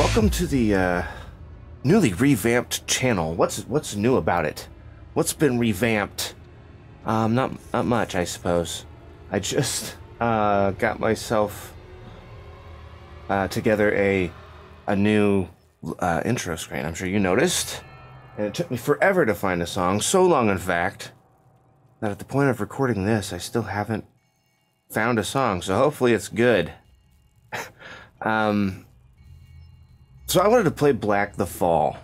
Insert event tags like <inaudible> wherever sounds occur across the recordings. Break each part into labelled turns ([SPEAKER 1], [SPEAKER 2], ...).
[SPEAKER 1] welcome to the uh, newly revamped channel. What's what's new about it? What's been revamped? Um, not not much, I suppose. I just uh, got myself uh, together a a new uh, intro screen. I'm sure you noticed, and it took me forever to find a song. So long, in fact, that at the point of recording this, I still haven't found a song. So hopefully, it's good. <laughs> um, so I wanted to play Black the Fall.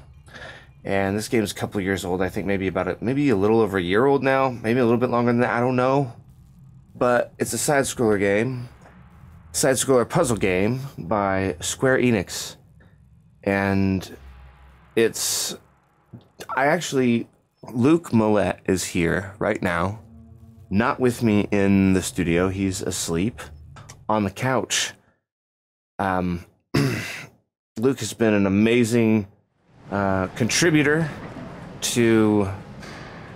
[SPEAKER 1] And this game is a couple years old. I think maybe about a, maybe a little over a year old now. Maybe a little bit longer than that. I don't know. But it's a side scroller game. Side scroller puzzle game by Square Enix. And it's I actually Luke Millette is here right now. Not with me in the studio. He's asleep on the couch. Um Luke has been an amazing uh, contributor to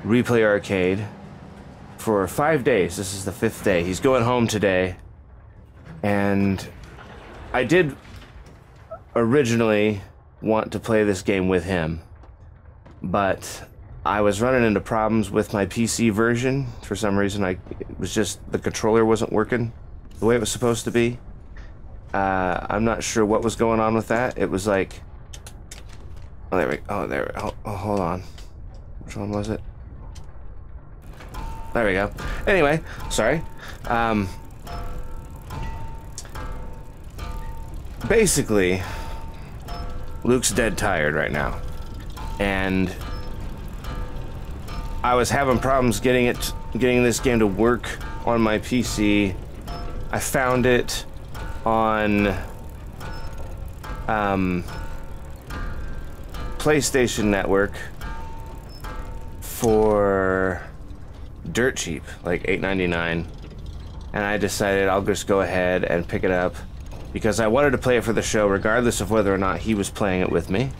[SPEAKER 1] Replay Arcade for five days. This is the fifth day. He's going home today. And I did originally want to play this game with him, but I was running into problems with my PC version. For some reason, I it was just the controller wasn't working the way it was supposed to be. Uh, I'm not sure what was going on with that. It was like Oh, there we Oh, there. Oh, oh, hold on. Which one was it? There we go. Anyway, sorry. Um, basically, Luke's dead tired right now. And I was having problems getting it, getting this game to work on my PC. I found it on, um, PlayStation Network for dirt cheap, like $8.99. And I decided I'll just go ahead and pick it up because I wanted to play it for the show regardless of whether or not he was playing it with me.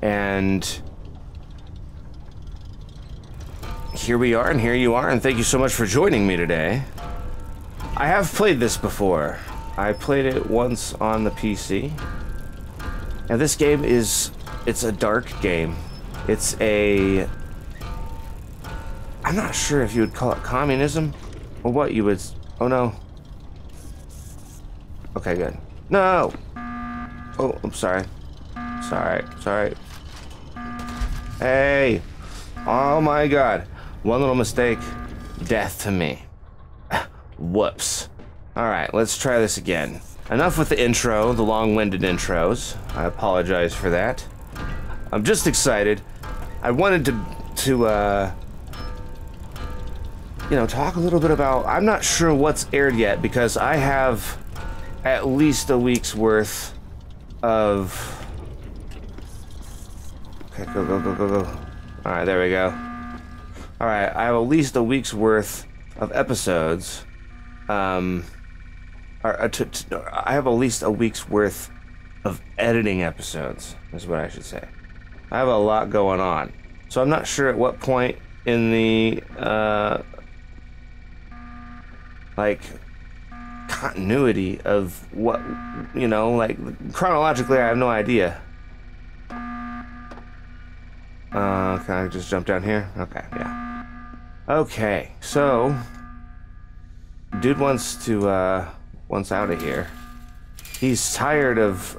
[SPEAKER 1] And here we are, and here you are, and thank you so much for joining me today. I have played this before. I played it once on the PC. And this game is it's a dark game. It's a I'm not sure if you would call it communism or what you would Oh no. Okay, good. No. Oh, I'm sorry. Sorry. Sorry. Hey. Oh my god. One little mistake. Death to me. Whoops. Alright, let's try this again. Enough with the intro, the long-winded intros. I apologize for that. I'm just excited. I wanted to, to, uh, you know, talk a little bit about, I'm not sure what's aired yet because I have at least a week's worth of, okay, go, go, go, go, go. All right, there we go. All right, I have at least a week's worth of episodes. Um, or, uh, to, to, I have at least a week's worth of editing episodes, is what I should say. I have a lot going on. So I'm not sure at what point in the, uh, like, continuity of what, you know, like, chronologically, I have no idea. Uh, can I just jump down here? Okay, yeah. Okay, so, dude wants to, uh, wants out of here. He's tired of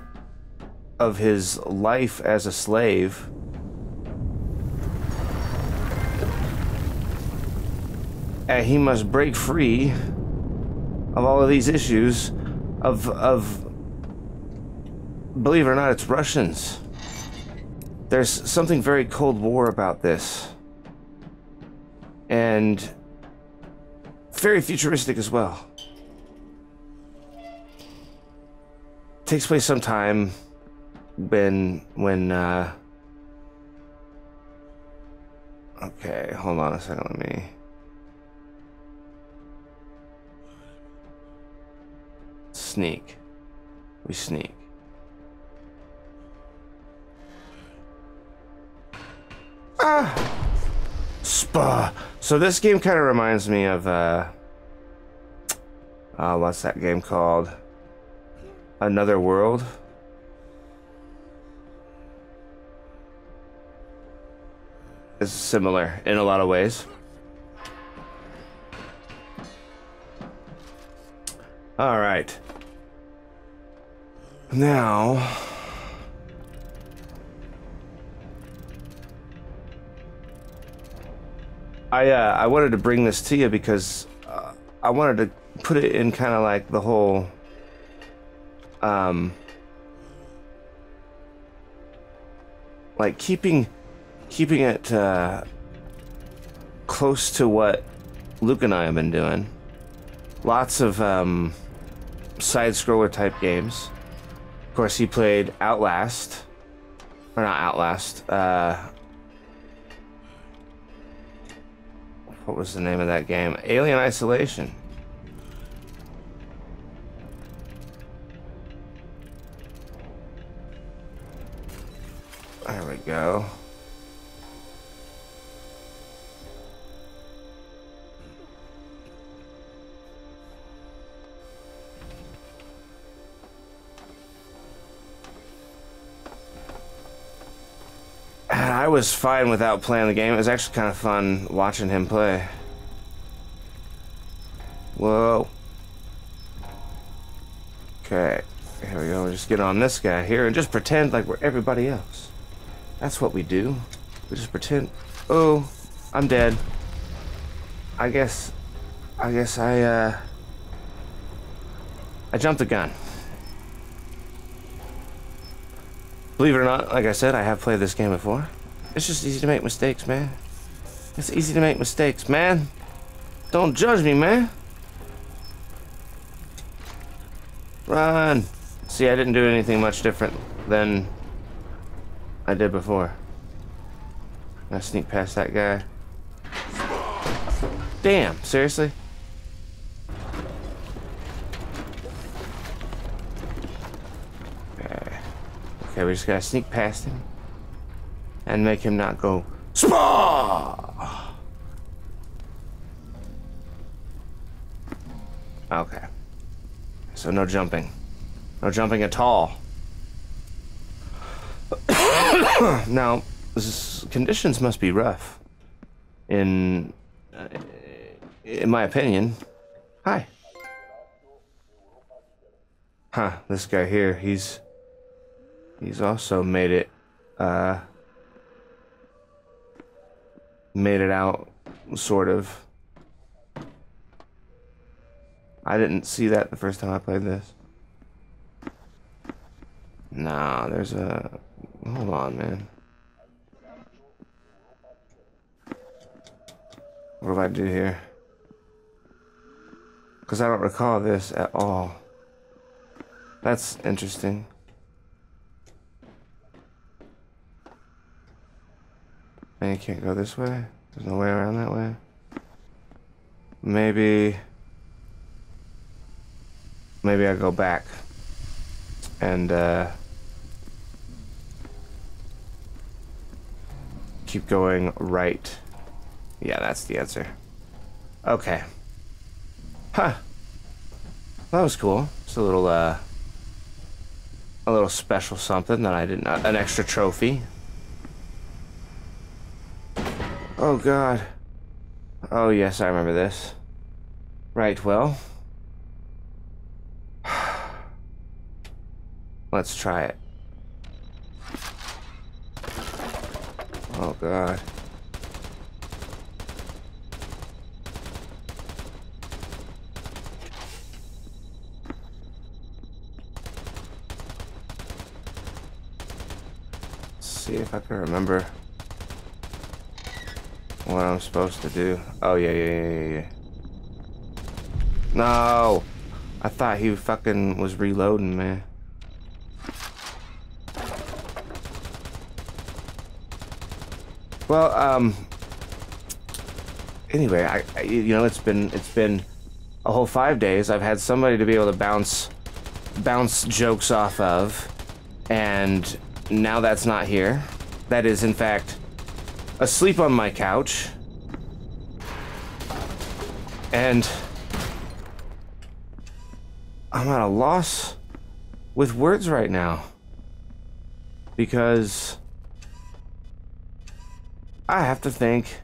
[SPEAKER 1] of his life as a slave. And he must break free of all of these issues of of believe it or not it's Russians. There's something very Cold War about this. And very futuristic as well. Takes place sometime when when uh okay hold on a second let me. Sneak. We sneak. Ah Bah. So this game kind of reminds me of, uh, uh, what's that game called? Another World? It's similar in a lot of ways. All right. Now... I uh, I wanted to bring this to you because uh, I wanted to put it in kind of like the whole um like keeping keeping it uh, close to what Luke and I have been doing. Lots of um, side scroller type games. Of course, he played Outlast, or not Outlast. Uh, what was the name of that game? Alien Isolation. There we go. I was fine without playing the game. It was actually kind of fun watching him play. Whoa. Okay. Here we go. Just get on this guy here and just pretend like we're everybody else. That's what we do. We just pretend. Oh, I'm dead. I guess. I guess I, uh. I jumped the gun. Believe it or not, like I said, I have played this game before. It's just easy to make mistakes, man. It's easy to make mistakes, man. Don't judge me, man. Run. See, I didn't do anything much different than I did before. I sneak past that guy. Damn, seriously? Okay. Okay, we just gotta sneak past him and make him not go SPA! Okay. So no jumping. No jumping at all. <coughs> now, conditions must be rough. In, uh, in my opinion. Hi. Huh, this guy here, he's, he's also made it, uh, made it out, sort of. I didn't see that the first time I played this. Nah, there's a... Hold on, man. What do I do here? Because I don't recall this at all. That's interesting. And you can't go this way? There's no way around that way? Maybe... Maybe I go back. And, uh... Keep going right. Yeah, that's the answer. Okay. Huh. That was cool. It's a little, uh... A little special something that I didn't... An extra trophy. Oh, God. Oh, yes, I remember this. Right, well. <sighs> Let's try it. Oh, God. Let's see if I can remember what I'm supposed to do. Oh, yeah, yeah, yeah, yeah. No! I thought he fucking was reloading, man. Well, um... Anyway, I, I, you know, it's been, it's been a whole five days. I've had somebody to be able to bounce, bounce jokes off of. And now that's not here. That is, in fact, asleep on my couch. And I'm at a loss with words right now. Because I have to think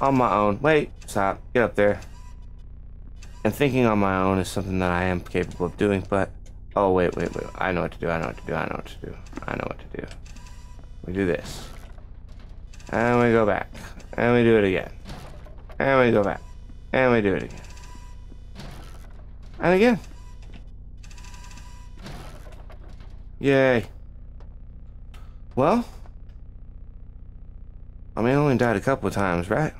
[SPEAKER 1] on my own. Wait, stop, get up there. And thinking on my own is something that I am capable of doing, but oh wait, wait, wait. I know what to do. I know what to do. I know what to do. I know what to do. We do this. And we go back. And we do it again. And we go back. And we do it again. And again. Yay. Well, I mean, I only died a couple of times, right?